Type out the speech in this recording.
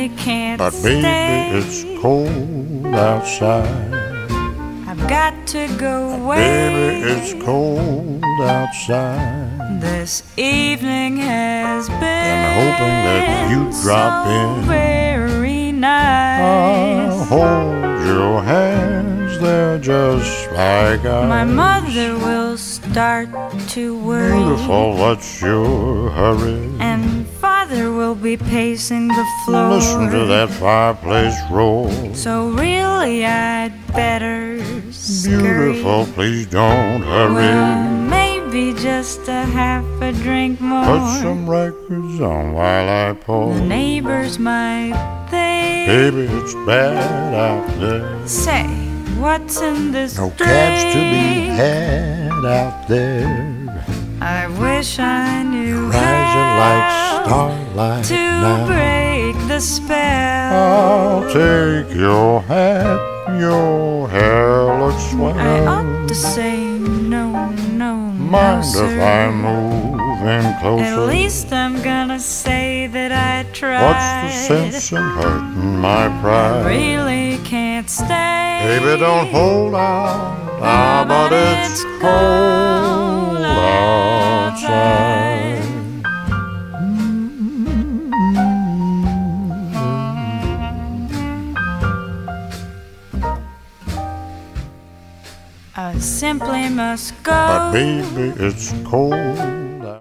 But stay. baby, it's cold outside. I've got to go away. Baby, it's cold outside. This evening has been hoping that you'd drop so in. very nice. I'll hold your hands, they're just like ice. My mother will start to worry. Beautiful, what's your hurry? And father will be pacing the floor. Listen to that fireplace roar. So really, I'd better scurry. Beautiful, please don't hurry. Well, maybe just a half a drink more. Put some records on while I pour. The neighbors might think. Baby, it's bad out there. Say, what's in this No drink? cabs to be had out there. I wish I knew Rising like starlight to now. break the spell. I'll take your hat, your hair looks swell. I ought to say no, no, no, Mind sir. if I move in closer? At least I'm gonna say that I tried. What's the sense in hurting my pride? I Really can't stay. Baby, don't hold out. Ah, but it's cold outside. I simply must go. But baby, it's cold